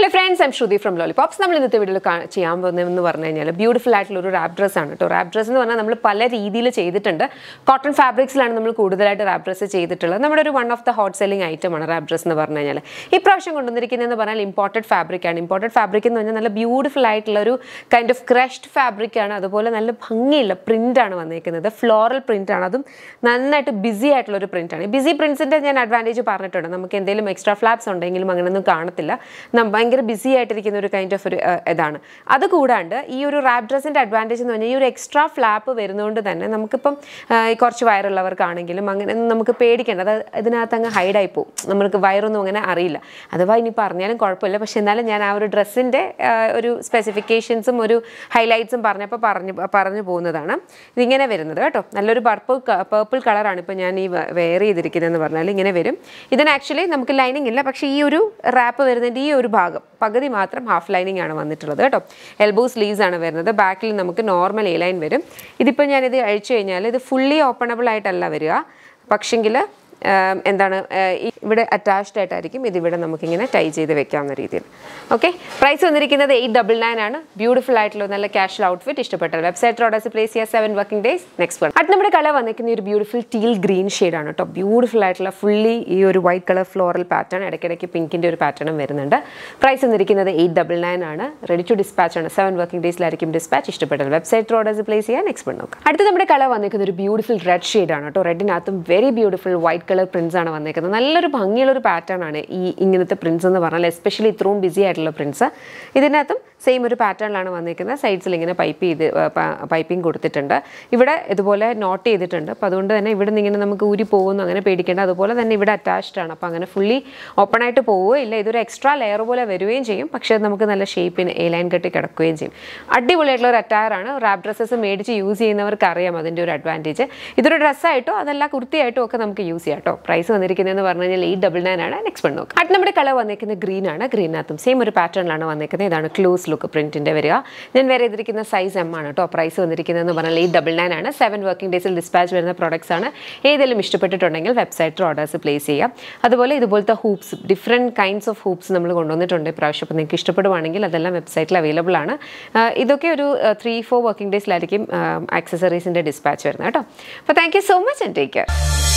Hello friends I'm Shruti from lollipops നമ്മൾ ഇന്നത്തെ വീഡിയോയിൽ ചെയ്യാൻ പോകുന്നതെന്ന് പറഞ്ഞു കഴിഞ്ഞാൽ ബ്യൂട്ടിഫുൾ ആയിട്ടുള്ള ഒരു റാപ് ഡ്രസ് ആണ് കേട്ടോ. റാപ് ഡ്രസ്സ് എന്ന് പറഞ്ഞാൽ നമ്മൾ പല രീതിയിൽ ചെയ്തിട്ടുണ്ട്. കോട്ടൺ ഫാബ്രിക്സിലാണ് നമ്മൾ കൂടുതലായിട്ട് റാപ് ഡ്രസ്സ് ചെയ്തിട്ടുള്ളത്. നമ്മുടെ ഒരു one of the hot selling item ആണ് റാപ്പ് ഡ്രസ് എന്ന് പറഞ്ഞു കഴിഞ്ഞാൽ ഈ പ്രാവശ്യം കൊണ്ടുവന്നിരിക്കുന്നതെന്ന് പറഞ്ഞാൽ ഇമ്പോർട്ടഡ് ഫാബ്രിക് ആണ്. ഇമ്പോർട്ടഡ് ഫാബ്രിക് എന്ന് പറഞ്ഞാൽ നല്ല ബ്യൂട്ടിഫുൾ ആയിട്ടുള്ള ഒരു കൈൻഡ് ഓഫ് ക്രഷ്ഡ് ഫാബ്രിക് ആണ്. അതുപോലെ നല്ല ഭംഗിയുള്ള പ്രിന്റ് ആണ് വന്നിരിക്കുന്നത് ഫ്ലോറൽ പ്രിന്റ് ആണ്. അതും നന്നായിട്ട് ബിസി ആയിട്ടുള്ള ഒരു പ്രിന്റ് ആണ്. ബിസി പ്രിന്റ്സിന്റെ ഞാൻ അഡ്വാന്റേജ് പറഞ്ഞിട്ടുണ്ട്. നമുക്ക് എന്തെങ്കിലും എക്സ്ട്രാ ഫ്ലാപ്സ് ഉണ്ടെങ്കിലും അങ്ങനെയൊന്നും കാണത്തില്ല. ഭയങ്കര ബിസി ആയിട്ടിരിക്കുന്ന ഒരു കൈൻഡ് ഓഫ് ഒരു ഇതാണ്. അത് കൂടാണ്ട് ഈ ഒരു റാപ്പ് ഡ്രസ്സിന്റെ അഡ്വാന്റേജ് എന്ന് പറഞ്ഞാൽ ഈ ഒരു എക്സ്ട്രാ ഫ്ലാപ്പ് വരുന്നതുകൊണ്ട് തന്നെ നമുക്കിപ്പം കുറച്ച് വയറുള്ളവർക്കാണെങ്കിലും അങ്ങനെ നമുക്ക് പേടിക്കേണ്ട. അത് ഇതിനകത്ത് അങ്ങ് ഹൈഡായി പോകും നമുക്ക് വയറൊന്നും അങ്ങനെ അറിയില്ല. അഥവാ ഇനി പറഞ്ഞാലും കുഴപ്പമില്ല. പക്ഷെ എന്നാലും ഞാൻ ആ ഒരു ഡ്രസ്സിന്റെ ഒരു സ്പെസിഫിക്കേഷൻസും ഒരു ഹൈലൈറ്റ്സും പറഞ്ഞപ്പോൾ പറഞ്ഞു പറഞ്ഞു പോകുന്നതാണ്. ഇതിങ്ങനെ വരുന്നത് കേട്ടോ. നല്ലൊരു പർപ്പിൾ പേർപ്പിൾ കളറാണ് ഇപ്പോൾ ഞാൻ ഈ വെയർ ചെയ്തിരിക്കുന്നതെന്ന് പറഞ്ഞാൽ ഇങ്ങനെ വരും. ഇതിന് ആക്ച്വലി നമുക്ക് ലൈനിങ് ഇല്ല. പക്ഷേ ഈ ഒരു റാപ്പ് വരുന്നതിന്റെ ഈ ഒരു ഭാഗം പകുതി മാത്രം ഹാഫ് ലൈനിങ് ആണ് വന്നിട്ടുള്ളത് കേട്ടോ. എൽബോ സ്ലീവ്സ് ആണ് വരുന്നത്. ബാക്കിൽ നമുക്ക് നോർമൽ എ ലൈൻ വരും. ഇതിപ്പോൾ ഞാനിത് അഴിച്ചു കഴിഞ്ഞാൽ ഇത് ഫുള്ളി ഓപ്പണബിൾ ആയിട്ടല്ല വരിക. പക്ഷെങ്കിൽ എന്താണ് ഇവിടെ അറ്റാച്ച്ഡ് ആയിട്ടായിരിക്കും ഇതിവിടെ നമുക്കിങ്ങനെ ടൈ ചെയ്ത് വെക്കാവുന്ന രീതിയിൽ. ഓക്കെ പ്രൈസ് വന്നിരിക്കുന്നത് എയ്റ്റ് ഡബിൾ നയൻ ആണ്. ബ്യൂട്ടിഫുൾ ആയിട്ടുള്ള നല്ല ക്യാഷ്വൽ ഔട്ട്ഫിറ്റ് ഇഷ്ടപ്പെട്ട വെബ്സൈറ്റ് ഓർഡേഴ്സ് പ്ലേസ് ചെയ്യുക seven working days next one അത് നമ്മുടെ കളർ വന്നിരിക്കുന്ന ഒരു ബ്യൂട്ടിഫുൾ ടീൽ ഗ്രീൻ ആണ് കേട്ടോ. ബ്യൂട്ടിഫുൾ ആയിട്ടുള്ള ഫുള്ളി ഈ ഒരു വൈറ്റ് കളർ ഫ്ലോറൽ പാറ്റേൺ ഇടയ്ക്കിടയ്ക്ക് പിങ്കിന്റെ ഒരു പാറ്റേണും വരുന്നുണ്ട്. പ്രൈസ് വന്നിരിക്കുന്നത് എയ്റ്റ് ഡബിൾ നയൻ ആണ്. റെഡി ടു ഡിസ്പാച്ച് ആണ്. സെവൻ വർക്കിംഗ് ഡേയ്സിലായിരിക്കും ഡിസ്പാച്ച് ഇഷ്ടപ്പെട്ടത് വെബ്സൈറ്റ് ഓർഡേഴ്സ് പ്ലേസ് ചെയ്യാൻ നെക്സ്റ്റ് വൺ നോക്കാം. അടുത്ത നമ്മുടെ കളർ വന്നിരിക്കുന്ന ഒരു ബ്യൂട്ടിഫുൾ റെഡ് ആണ് കേട്ടോ. റെഡിനകത്തും very beautiful white colour prints ആണ് വന്നേക്കുന്നത്. നല്ലൊരു ഭംഗിയുള്ളൊരു പാറ്റേൺ ആണ് ഈ ഇങ്ങനത്തെ പ്രിൻസ് എന്ന് പറഞ്ഞാൽ എസ്പെഷ്യലി ഇത്രയും ബിസി ആയിട്ടുള്ള പ്രിൻസ് ഇതിനകത്തും സെയിം ഒരു പാറ്റേണിലാണ് വന്നിരിക്കുന്നത്. സൈഡ്സിൽ ഇങ്ങനെ പൈപ്പ് ചെയ്ത് പൈപ്പിംഗ് കൊടുത്തിട്ടുണ്ട്. ഇവിടെ ഇതുപോലെ നോട്ട് ചെയ്തിട്ടുണ്ട്. അപ്പോൾ അതുകൊണ്ട് തന്നെ ഇവിടെ നിന്ന് ഇങ്ങനെ നമുക്ക് ഊരി പോകുന്നു അങ്ങനെ പേടിക്കേണ്ട. അതുപോലെ തന്നെ ഇവിടെ അറ്റാച്ച്ഡ് ആണ്. അപ്പോൾ അങ്ങനെ ഫുള്ളി ഓപ്പൺ ആയിട്ട് പോവുകയില്ല ഇതൊരു എക്സ്ട്രാ ലെയർ പോലെ വരികയും ചെയ്യും. പക്ഷേ നമുക്ക് നല്ല ഷേപ്പിന് എ ലൈൻ കെട്ടി കിടക്കുകയും ചെയ്യും. അടിപൊളിയായിട്ടുള്ള ഒരു അറ്റയർ ആണ്. റാപ്പ് ഡ്രസ്സസ് മേടിച്ച് യൂസ് ചെയ്യുന്നവർക്ക് അറിയാം അതിന്റെ ഒരു അഡ്വാന്റേജ് ഇതൊരു ഡ്രസ്സായിട്ടോ അതല്ല കുർത്തിയായിട്ടോ ഒക്കെ നമുക്ക് യൂസ് ചെയ്യാം കേട്ടോ പ്രൈസ് വന്നിരിക്കുന്നതെന്ന് പറഞ്ഞു കഴിഞ്ഞാൽ എയ്റ്റ് ഡബിൾ നയൻ ആണ്. നെക്സ്റ്റ് വൺ നോക്കാം. അത് നമ്മുടെ കളർ വന്നിരിക്കുന്നത് ഗ്രീൻ ആണ്. ഗ്രീനകത്തും സെയിം ഒരു പാറ്റേണിലാണ് വന്നിരിക്കുന്നത്. ഇതാണ് ക്ലോസ് ലുക്ക് പ്രിന്റിന്റെ വരിക. ഞാൻ വേറെ ചെയ്തിരിക്കുന്ന സൈസ് എം ആണ് കേട്ടോ പ്രൈസ് വന്നിരിക്കുന്നതെന്ന് പറഞ്ഞാൽ എയ്റ്റ് ഡബിൾ നയൻ ആണ്. സെവൻ വർക്കിംഗ് ഡേയ്സിൽ ഡിസ്പാച്ച് വരുന്ന പ്രോഡക്ട്സ് ആണ്. ഏതെങ്കിലും ഇഷ്ടപ്പെട്ടിട്ടുണ്ടെങ്കിൽ വെബ്സൈറ്റിൽ ഓർഡേഴ്സ് പ്ലേസ് ചെയ്യാം. അതുപോലെ ഇതുപോലത്തെ hoops different kinds of hoops നമ്മൾ കൊണ്ടുവന്നിട്ടുണ്ട്. ഇപ്രാവശ്യം അപ്പോൾ നിങ്ങൾക്ക് ഇഷ്ടപ്പെടുവാണെങ്കിൽ അതെല്ലാം വെബ്സൈറ്റിൽ അവൈലബിൾ ആണ്. ഇതൊക്കെ ഒരു ത്രീ ഫോർ വർക്കിംഗ് ഡേയ്സിലായിരിക്കും ആക്സസറീസിന്റെ ഡിസ്പാച്ച് വരുന്നത് കേട്ടോ അപ്പോൾ thank you so much and take care